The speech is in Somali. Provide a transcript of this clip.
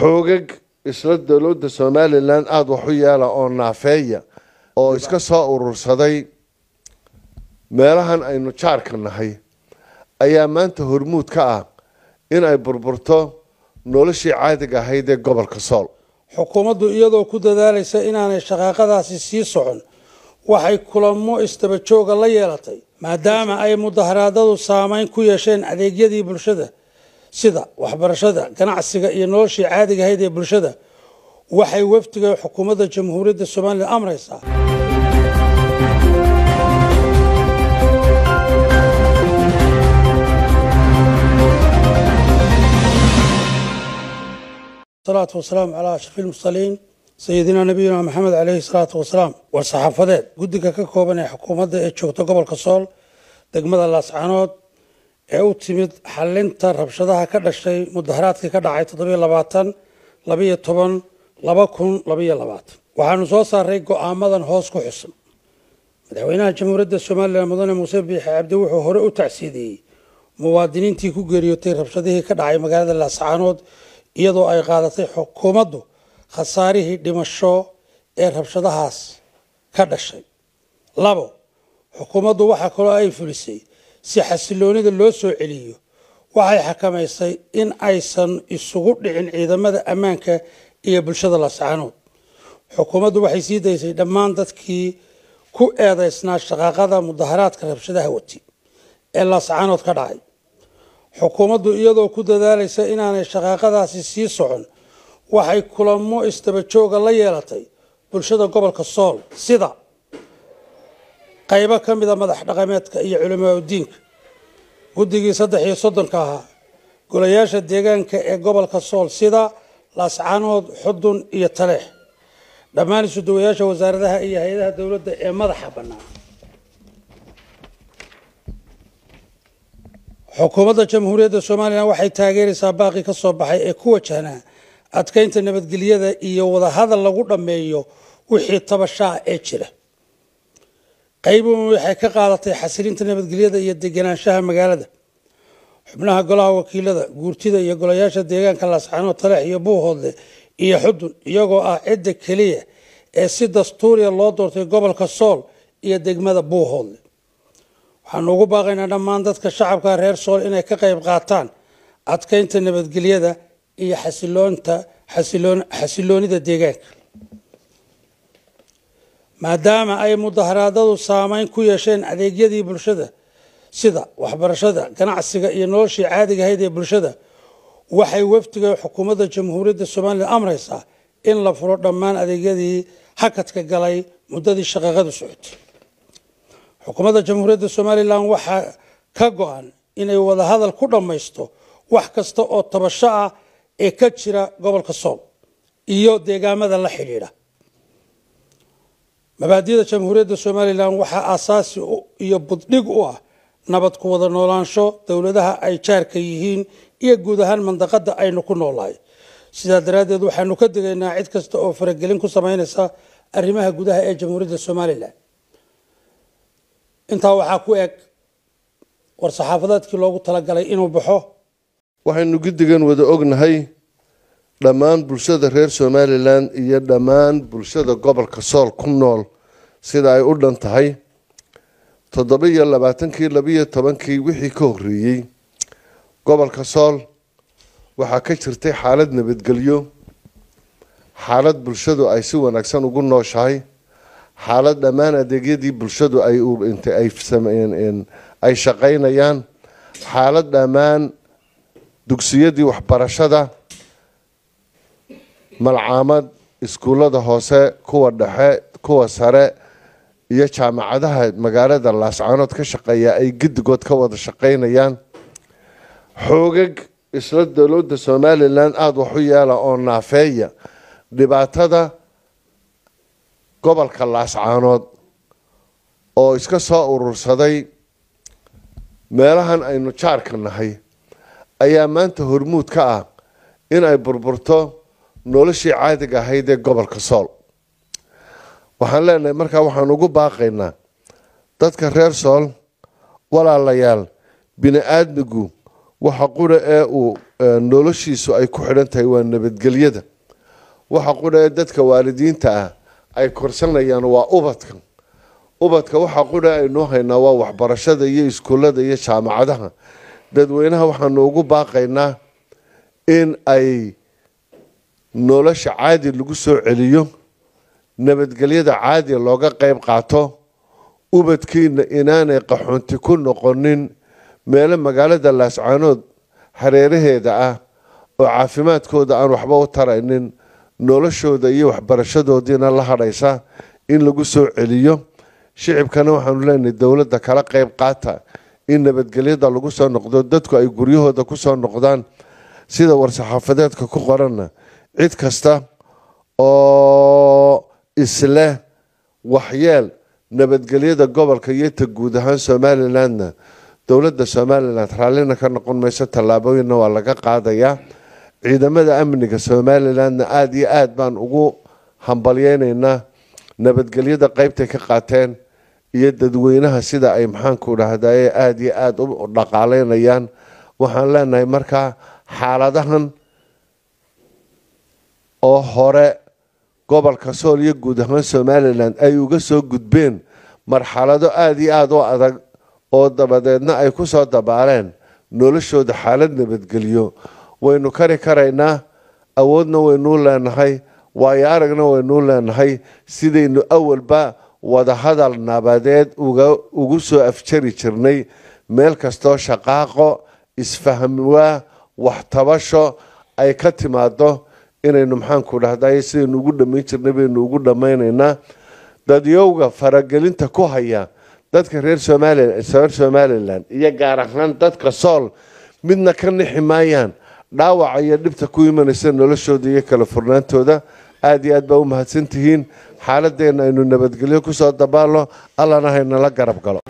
xoogag isla dowladda somalilan aada wax u yeela oo naafeeya oo iska soo urursaday meelahan aynu jaarka nahay ayaa maanta hormuud ka ah in ay burburto noloshii caadiga ahayd ee gobolka sool. Xukuumaddu iyadoo ku dadaalaysa inaanay shaqaaqadaasi sii socon waxay kulamo isdaba jooga la yeelatay maadaama ay mudaharaadadu saameyn ku yeesheen adeegyadii bulshada sida waxbarashada ganacsiga iyo noloshii caadiga ahayd ee bulshada waxay wafdiga xukuumadda jamhuuriyadda somalilan amraysaa. Salaatu wasalaamu calaa ashrafi lmursaliin sayidina nabiyina maxamed caleyhi salaatu wasalaam. War saxaafadeed guddiga ka kooban ee xukuumadda ee joogta gobolka sool degmada laascanood ee u timid xalinta rabshadaha ka dhashay mudaharaadkii ka dhacay toddobiyo labaatan labiyo toban laba kun labiyo labaatan. Waxaanu soo saaray go'aamadan hoos ku xusan. Madaxweynaha jamhuuriyadda somalilan mudane muuse biixi cabdi wuxuu hore u tacsiidiyey muwaadiniintii ku geeriyootay rabshadihii ka dhacay magaalada laascanood iyadoo ay qaadatay xukuumaddu khasaarihii dhimasho ee rabshadahaas ka dhashay. Labo xukuumaddu waxaa kaloo ay fulisay si xasiloonida loo soo celiyo. Waxay xakamaysay in aysan isugu dhicin ciidamada ammaanka iyo bulshada laascanood xukuumaddu waxay sii daysay dhammaan dadkii ku eedeysnaa shaqaaqada mudaharaadka rabshadaha wati ee laascanood ka dhacay. Xukuumaddu iyadoo ku dadaalaysa inaanay shaqaaqadaasi sii socon waxay kulamo isdaba jooga la yeelatay bulshada gobolka sool sida qaybo ka mida madax dhaqameedka iyo culimaa udiinka guddigii saddex iyo soddonka ahaa golayaasha deegaanka ee gobolka sool sida laascanood xudun iyo taleex dhammaan isuduwayaasha wasaaradaha iyo hay'adaha dowladda ee madaxa bannaan. Xukuumadda jamhuuriyadda somalilan waxay taageeraysaa baaqi ka soo baxay ee ku wajahnaa adkeynta nabadgelyada iyo wadahadal lagu dhammeeyo wixii tabashaa ee jira qaybuun waxay ka qaadatay xasilinta nabadgelyada iyo degenaanshaha magaalada. Xubnaha golaha wakiilada guurtida iyo golayaasha deegaanka laascanood taleex iyo buuhoodle iyo xudun iyagoo ah cidda keliya ee si dastuuriya loo doortay gobolka sool iyo degmada buuhoodle waxaanu ugu baaqaynaa dhammaan dadka shacabka reer sool inay ka qayb qaataan adkeynta nabadgelyada iyo xasiloonta xasiloonida deegaanka maadaama ay mudaharaadadu saameyn ku yeesheen adeegyadii bulshada sida waxbarashada ganacsiga iyo noloshii caadiga ahayd ee bulshada waxay wafdiga xukuumadda jamhuuriyadda somalilan amraysaa in la furo dhammaan adeegyadii hakadka galay muddadii shaqaaqadu socotay xukuumadda jamhuuriyadda somalilan waxaa ka go-an inay wadahadal ku dhammaysto wax kasta oo tabasho ah ee ka jira gobolka sool iyo deegaamada la xidhiidha mabaadida jamhuuriyadda somalilan waxaa aasaasi iyo buddhig u ah nabad ku wada noolaansho dowladaha ay jaarka yihiin iyo guud ahaan mandaqada aynu ku noolahay. Sidaa daraaddeed waxaanu ka digaynaa cid kasta oo faragelin ku sameynaysa arrimaha gudaha ee jamhuuriyadda somalilan. Intaa waxaa ku eg war saxaafadeedkii loogu talagalay inuu baxo. Waxaynu guddigan wada ognahay dhammaan bulshada reer somalilan iyo dhammaan bulshada gobolka sool ku nool sida ay u dhan tahay toddoba-iyo labaatankii labiyo tobankii wixii ka horreeyey gobolka sool waxaa ka jirtay xaalad nabadgelyo xaalad bulshadu ay si wanaagsan ugu nooshahay xaalad dhammaan adeegyadii bulshadu ay shaqaynayaan xaalad dhammaan dugsiyadii waxbarashada malcaamad iskuullada hoose kuwa dhexe kuwa sare iyo jaamacadaha magaalada laascanood ka shaqeeya ay giddigood ka wada shaqaynayaan. Xoogag isla dowladda somalilan aada wax u yeela oo naafeeya dhibaatada gobolka laascaanood oo iska soo urursaday. Meelahan aynu jaarka nahay ayaa maanta hormuud ka ah in ay burburto noloshii caadiga ahayd ee gobolka sool. Waxaan leenahay markaa waxaan ugu baaqaynaa dadka reer sool walaalayaal bini aadmigu waxa qura ee uu noloshiisu ay ku xidhan tahay waa nabadgelyada. Waxa qura ee dadka waalidiinta ah ay korsanayaan waa ubadka. Ubadka waxa qura aynoo haynaa waa waxbarashada iyo iskuullada iyo jaamacadaha. Dadweynaha waxaanu ugu baaqaynaa in ay nolosha caadi lagu soo celiyo nabadgelyada caadi looga qeyb qaato ubadkiina inaanay qaxoonti ku noqonin meelo magaalada laascaanood hareeraheeda ah oo caafimaadkooda aan waxba u taraynin noloshooda iyo waxbarashadoodiina la hadhaysa in lagu soo celiyo. Shicibkana waxaanu leenahay dowladda kala qeyb qaata in nabadgelyada lagu soo noqdo dadku ay guryahooda ku soo noqdaan sida war-saxaafadeedka ku qoranna cid kasta oo isleh waxyeel nabadgelyada gobolka iyo guud ahaan somalilandna dowladda somalilan raallina ka noqon mayso tallaabooyinna waa laga qaadayaa ciidamada amniga somalilandna aada iyo aada baan ugu hambalyeynaynaa nabadgelyada qeybtay ka qaateen iyo dadweynaha sida ay maxaanku dhahdaye aada iyo aada u dhaqaaleynayaan. Waxaan leenahay markaa xaaladahan oo hore gobolka sool iyo guud ahaan somalilan ay uga soo gudbeen marxalado aada iyo aada u adag oo dabadeedna ay ku soo dabaaleen noloshooda xaalad nabadgelyo. Waynu kari karaynaa awoodna waynuu leenahay waayo aragna waynuu leenahay sidaynu awalba wadahadal nabadeed ugu soo afjari jirnay. Meel kastoo shaqaaqo isfahmwaa waxtabasho ay ka timaado inaynu maxaanku dhahday sidaynu ugu dhammayn jirnay baynu ugu dhammaynaynaa dadyowga faragelinta ku haya dadka reer somalilan reer somalilan iyo gaar ahaan dadka sool midna ka nixi maayaan dhaawaca iyo dhibta ku imanaysa noloshooda iyo kala furnaantooda aada iyo aad baa u mahadsan tihiin xaaladeenna aynu nabadgelyo ku soo dabaalno allana haynala garab galo